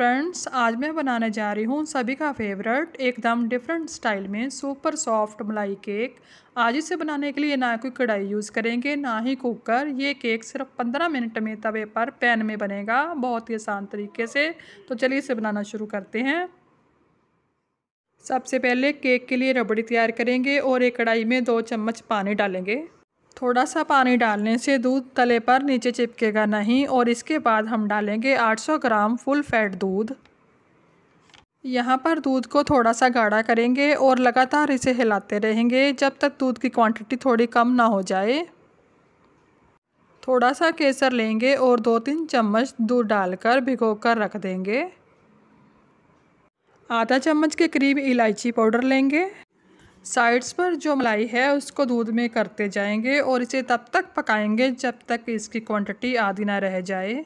Friends आज मैं बनाने जा रही हूँ सभी का फेवरेट एकदम डिफरेंट स्टाइल में सुपर सॉफ्ट मलाई केक आज इसे बनाने के लिए ना कोई कढ़ाई यूज़ करेंगे, ना ही कुकर ये केक सिर्फ़ पंद्रह मिनट में तवे पर पैन में बनेगा, बहुत ही आसान तरीके से। तो चलिए इसे बनाना शुरू करते हैं। सबसे पहले केक के लिए रबड़ी तैयार करेंगे और एक कढ़ाई में दो चम्मच पानी डालेंगे। थोड़ा सा पानी डालने से दूध तले पर नीचे चिपकेगा नहीं और इसके बाद हम डालेंगे 800 ग्राम फुल फैट दूध। यहाँ पर दूध को थोड़ा सा गाढ़ा करेंगे और लगातार इसे हिलाते रहेंगे जब तक दूध की क्वांटिटी थोड़ी कम ना हो जाए। थोड़ा सा केसर लेंगे और दो तीन चम्मच दूध डालकर भिगो कर रख देंगे। आधा चम्मच के करीब इलायची पाउडर लेंगे। साइड्स पर जो मलाई है, उसको दूध में करते जाएँगे और इसे तब तक पकाएँगे जब तक इसकी क्वांटिटी आधी ना रह जाए।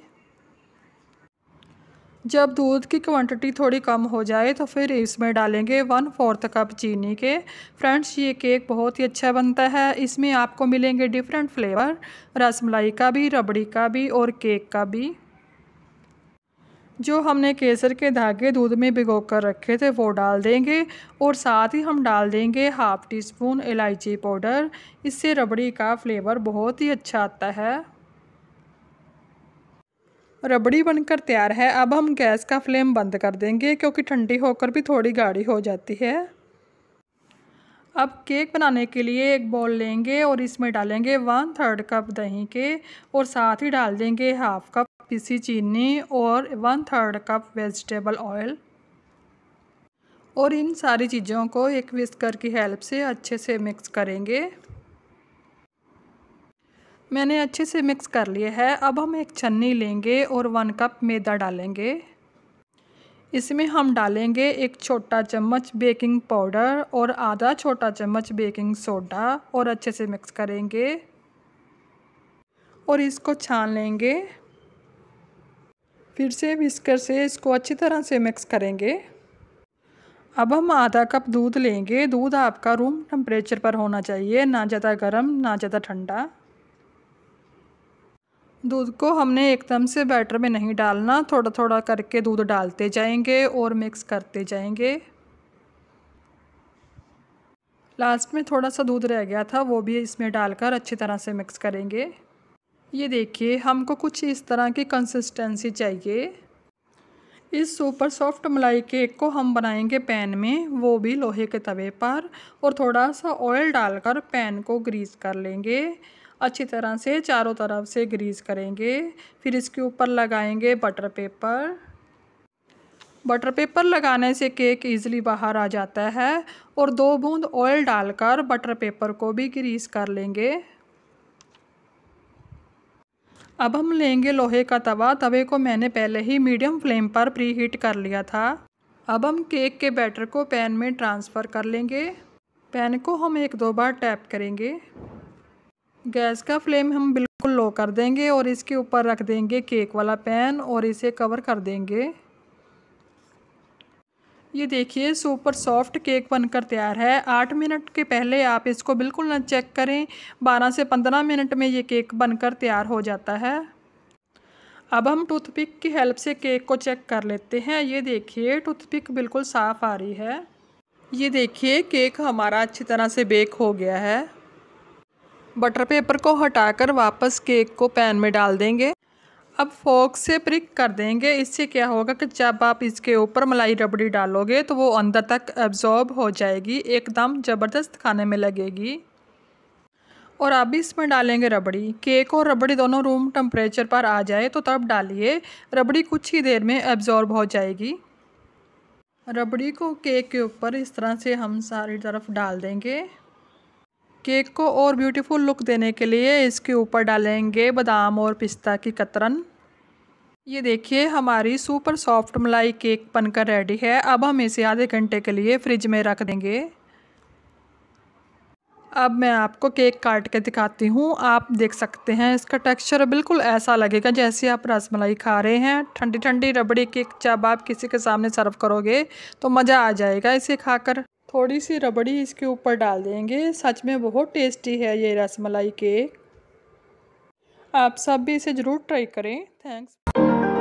जब दूध की क्वांटिटी थोड़ी कम हो जाए तो फिर इसमें डालेंगे वन फोर्थ कप चीनी के। फ्रेंड्स ये केक बहुत ही अच्छा बनता है। इसमें आपको मिलेंगे डिफरेंट फ्लेवर रसमलाई का भी, रबड़ी का भी और केक का भी। जो हमने केसर के धागे दूध में भिगो कर रखे थे, वो डाल देंगे और साथ ही हम डाल देंगे हाफ़ टी स्पून इलायची पाउडर। इससे रबड़ी का फ्लेवर बहुत ही अच्छा आता है। रबड़ी बनकर तैयार है। अब हम गैस का फ्लेम बंद कर देंगे क्योंकि ठंडी होकर भी थोड़ी गाढ़ी हो जाती है। अब केक बनाने के लिए एक बॉल लेंगे और इसमें डालेंगे वन थर्ड कप दही के और साथ ही डाल देंगे हाफ़ कप पिसी चीनी और one third cup vegetable oil. और इन सारी चीज़ों को एक विस्कर की हेल्प से अच्छे से मिक्स करेंगे। मैंने अच्छे से मिक्स कर लिया है। अब हम एक छन्नी लेंगे और वन कप मैदा डालेंगे। इसमें हम डालेंगे एक छोटा चम्मच बेकिंग पाउडर और आधा छोटा चम्मच बेकिंग सोडा और अच्छे से मिक्स करेंगे। और इसको छान लेंगे। फिर से विस्कर से, इसको अच्छी तरह से मिक्स करेंगे। अब हम आधा कप दूध लेंगे। दूध आपका रूम टेम्परेचर पर होना चाहिए, ना ज़्यादा गर्म, ना ज़्यादा ठंडा। दूध को हमने एकदम से बैटर में नहीं डालना थोड़ा थोड़ा करके दूध डालते जाएँगे और मिक्स करते जाएँगे। लास्ट में थोड़ा सा दूध रह गया था, वो भी इसमें डालकर अच्छी तरह से मिक्स करेंगे। ये देखिए, हमको कुछ इस तरह की कंसिस्टेंसी चाहिए। इस सुपर सॉफ्ट मलाई केक को हम बनाएँगे पैन में, वो भी लोहे के तवे पर, और थोड़ा सा ऑयल डालकर पैन को ग्रीस कर लेंगे। अच्छी तरह से चारों तरफ़ से ग्रीस करेंगे। फिर इसके ऊपर लगाएँगे बटर पेपर बटर पेपर लगाने से केक इजीली बाहर आ जाता है, और दो बूंद ऑयल डालकर बटर पेपर को भी ग्रीस कर लेंगे। अब हम लेंगे लोहे का तवा। तवे को मैंने पहले ही मीडियम फ्लेम पर प्री हीट कर लिया था। अब हम केक के बैटर को पैन में ट्रांसफ़र कर लेंगे। पैन को हम एक दो बार टैप करेंगे। गैस का फ्लेम हम बिल्कुल लो कर देंगे और इसके ऊपर रख देंगे केक वाला पैन और इसे कवर कर देंगे। ये देखिए, सुपर सॉफ्ट केक बनकर तैयार है। आठ मिनट के पहले आप इसको बिल्कुल ना चेक करें। बारह से पंद्रह मिनट में ये केक बनकर तैयार हो जाता है। अब हम टूथपिक की हेल्प से केक को चेक कर लेते हैं। ये देखिए, टूथपिक बिल्कुल साफ़ आ रही है। ये देखिए, केक हमारा अच्छी तरह से बेक हो गया है। बटर पेपर को हटाकर वापस केक को पैन में डाल देंगे। अब फोक से प्रिक कर देंगे। इससे क्या होगा कि जब आप इसके ऊपर मलाई रबड़ी डालोगे तो वो अंदर तक एब्जॉर्ब हो जाएगी, एकदम ज़बरदस्त खाने में लगेगी। और अब इसमें डालेंगे रबड़ी। केक और रबड़ी दोनों रूम टेम्परेचर पर आ जाए तो तब डालिए। रबड़ी कुछ ही देर में एब्जॉर्ब हो जाएगी। रबड़ी को केक के ऊपर इस तरह से हम सारी तरफ़ डाल देंगे। केक को और ब्यूटीफुल लुक देने के लिए इसके ऊपर डालेंगे बादाम और पिस्ता की कतरन। ये देखिए, हमारी सुपर सॉफ्ट मलाई केक बनकर रेडी है। अब हम इसे आधे घंटे के लिए फ्रिज में रख देंगे। अब मैं आपको केक काट के दिखाती हूँ। आप देख सकते हैं, इसका टेक्सचर बिल्कुल ऐसा लगेगा जैसे आप रसमलाई खा रहे हैं। ठंडी ठंडी रबड़ी केक जब आप किसी के सामने सर्व करोगे तो मज़ा आ जाएगा इसे खाकर। थोड़ी सी रबड़ी इसके ऊपर डाल देंगे। सच में बहुत टेस्टी है ये रसमलाई केक। आप सब भी इसे ज़रूर ट्राई करें। थैंक्स